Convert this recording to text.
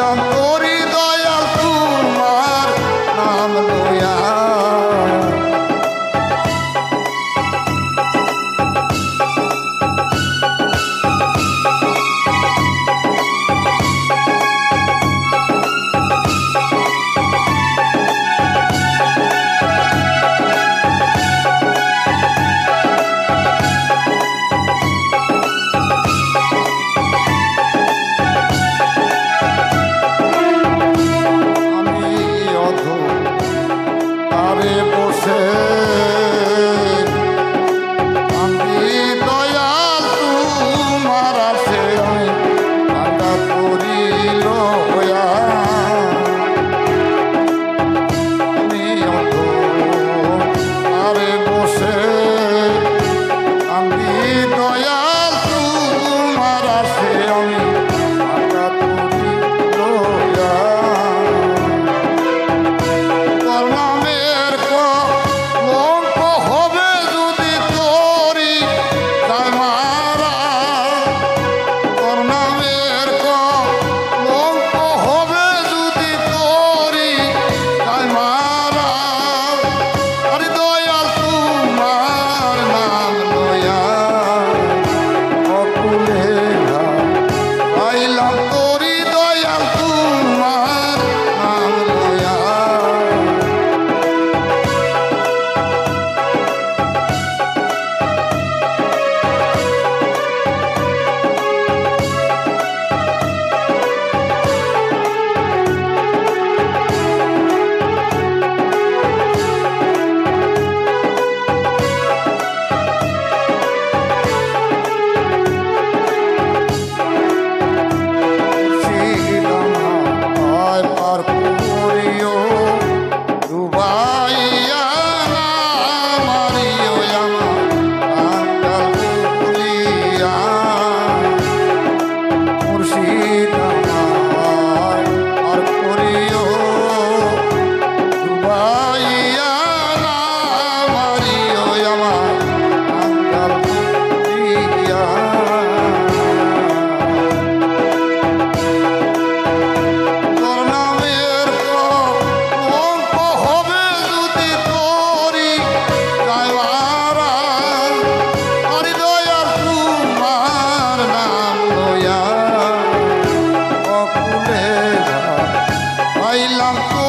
long belong to